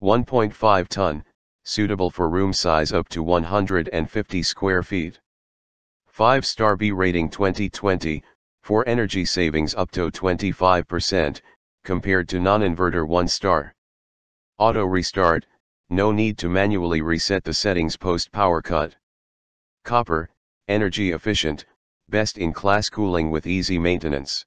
1.5 ton, suitable for room size up to 150 square feet. 5 star BEE rating 2020, for energy savings up to 25%, compared to non-inverter 1 star. Auto restart, no need to manually reset the settings post power cut. Copper, energy efficient, best in class cooling with easy maintenance.